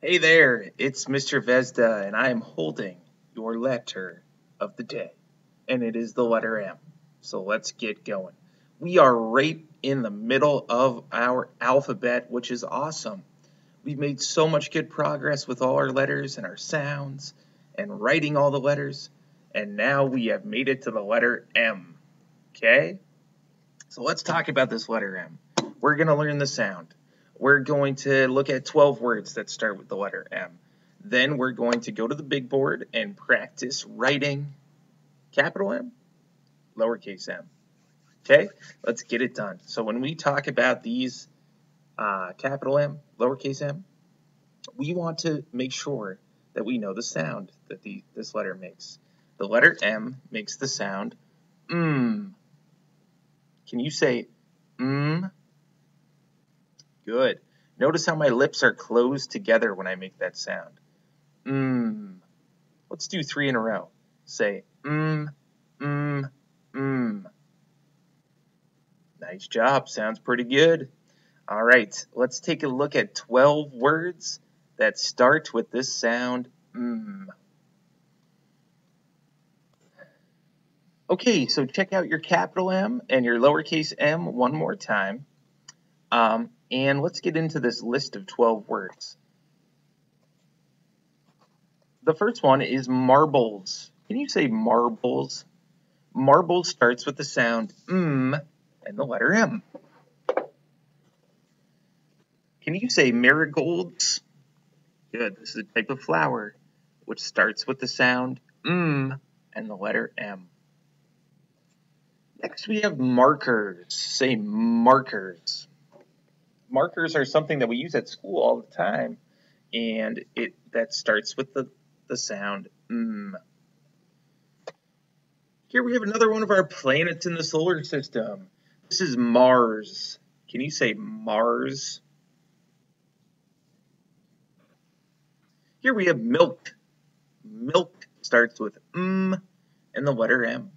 Hey there, it's Mr. Hvezda, and I am holding your letter of the day, and it is the letter M. So let's get going. We are right in the middle of our alphabet, which is awesome. We've made so much good progress with all our letters and our sounds and writing all the letters, and now we have made it to the letter M. Okay? So let's talk about this letter M. We're going to learn the sound we're going to look at 12 words that start with the letter M. Then we're going to go to the big board and practice writing capital M, lowercase m. Okay, let's get it done. So when we talk about these uh, capital M, lowercase m, we want to make sure that we know the sound that the, this letter makes. The letter M makes the sound mm. Can you say mm? Good. Notice how my lips are closed together when I make that sound. Mmm. Let's do three in a row. Say mmm, mmm, mmm. Nice job. Sounds pretty good. All right, let's take a look at 12 words that start with this sound mmm. Okay, so check out your capital M and your lowercase m one more time. Um, and let's get into this list of 12 words. The first one is marbles. Can you say marbles? Marbles starts with the sound mm and the letter M. Can you say marigolds? Good. This is a type of flower which starts with the sound mm and the letter M. Next we have markers. Say markers markers are something that we use at school all the time, and it that starts with the, the sound mm. Here we have another one of our planets in the solar system. This is Mars. Can you say Mars? Here we have milk. Milk starts with mm and the letter M.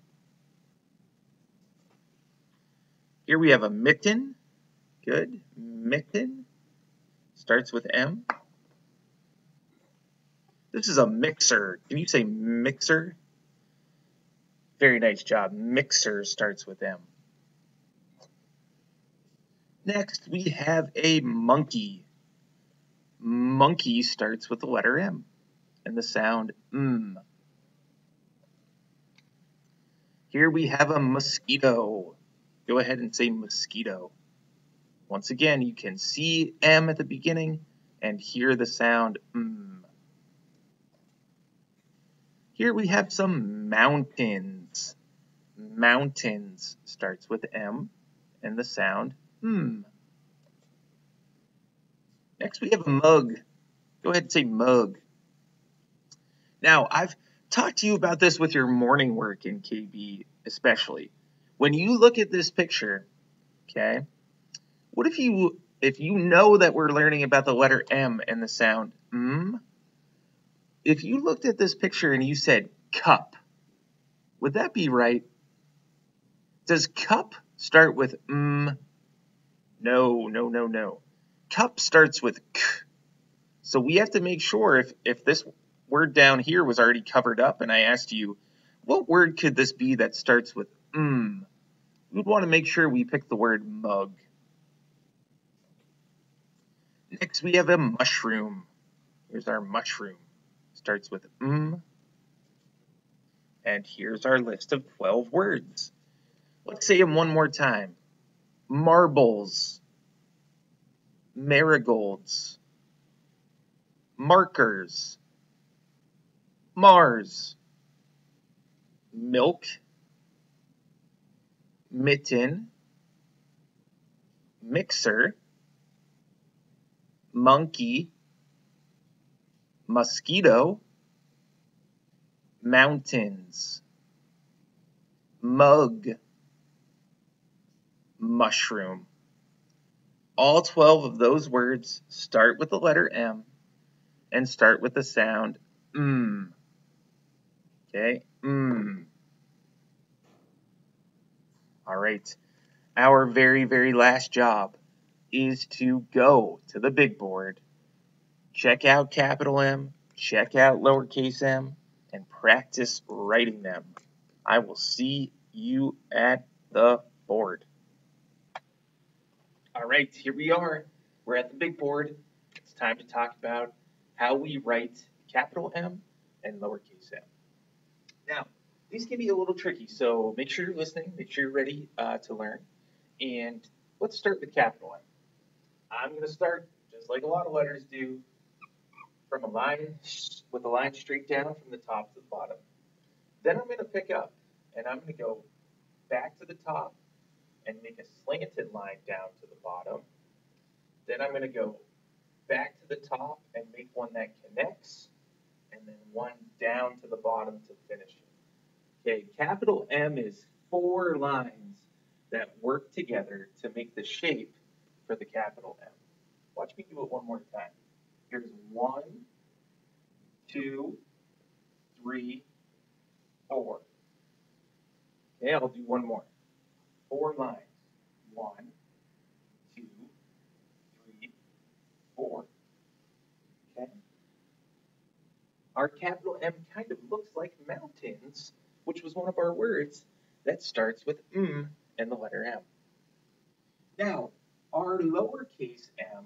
Here we have a mitten. Good. Mitten starts with M. This is a mixer. Can you say mixer? Very nice job. Mixer starts with M. Next, we have a monkey. Monkey starts with the letter M and the sound M. Here we have a mosquito. Go ahead and say mosquito. Once again, you can see M at the beginning and hear the sound M. Here we have some mountains. Mountains starts with M and the sound M. Next we have a mug. Go ahead and say mug. Now, I've talked to you about this with your morning work in KB especially. When you look at this picture, okay, what if you if you know that we're learning about the letter M and the sound M? If you looked at this picture and you said cup, would that be right? Does cup start with M? No, no, no, no. Cup starts with k. So we have to make sure if, if this word down here was already covered up and I asked you, what word could this be that starts with M? We'd want to make sure we pick the word mug. Next, we have a mushroom. Here's our mushroom. Starts with M. And here's our list of 12 words. Let's say them one more time. Marbles. Marigolds. Markers. Mars. Milk. Mitten. Mixer monkey, mosquito, mountains, mug, mushroom. All 12 of those words start with the letter M and start with the sound M. Okay, M. All right, our very, very last job is to go to the big board check out capital M, check out lowercase m, and practice writing them. I will see you at the board. All right, here we are. We're at the big board. It's time to talk about how we write capital M and lowercase m. Now, these can be a little tricky, so make sure you're listening, make sure you're ready uh, to learn. And let's start with capital M. I'm going to start, just like a lot of letters do, from a line with a line straight down from the top to the bottom. Then I'm going to pick up and I'm going to go back to the top and make a slanted line down to the bottom. Then I'm going to go back to the top and make one that connects and then one down to the bottom to finish it. Okay, capital M is four lines that work together to make the shape for the capital M. Watch me do it one more time. Here's one, two, three, four. Okay, I'll do one more. Four lines. One, two, three, four. Okay. Our capital M kind of looks like mountains, which was one of our words that starts with M and the letter M. Now, our lowercase m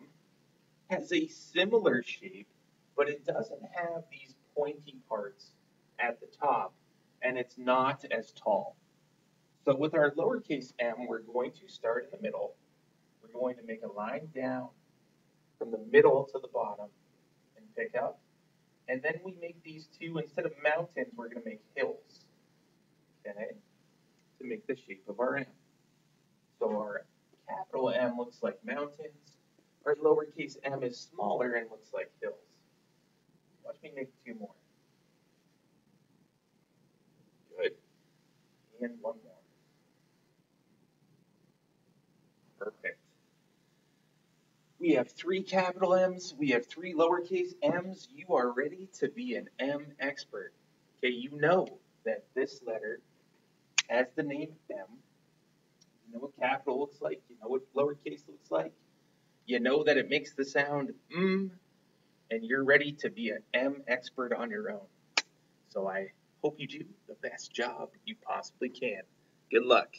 has a similar shape, but it doesn't have these pointy parts at the top, and it's not as tall. So with our lowercase m, we're going to start in the middle. We're going to make a line down from the middle to the bottom and pick up. And then we make these two, instead of mountains, we're going to make hills, okay, to make the shape of our M. So our capital M looks like mountains, our lowercase m is smaller and looks like hills. Watch me make two more. Good. And one more. Perfect. We have three capital M's, we have three lowercase m's. You are ready to be an M expert. Okay, you know that this letter has the name M know what capital looks like. You know what lowercase looks like. You know that it makes the sound mm, and you're ready to be an M expert on your own. So I hope you do the best job you possibly can. Good luck.